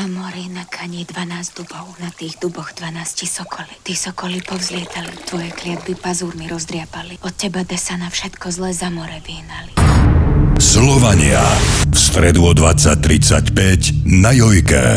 Na mori na kani 12 dubov, na tých duboch 12 sokoly. Tí sokoly povzlietali, tvoje kliatby pazúrmi rozdriapali. Od teba desa na všetko zle za more vínali. Slovania. V stredu o 20.35 na Jojke.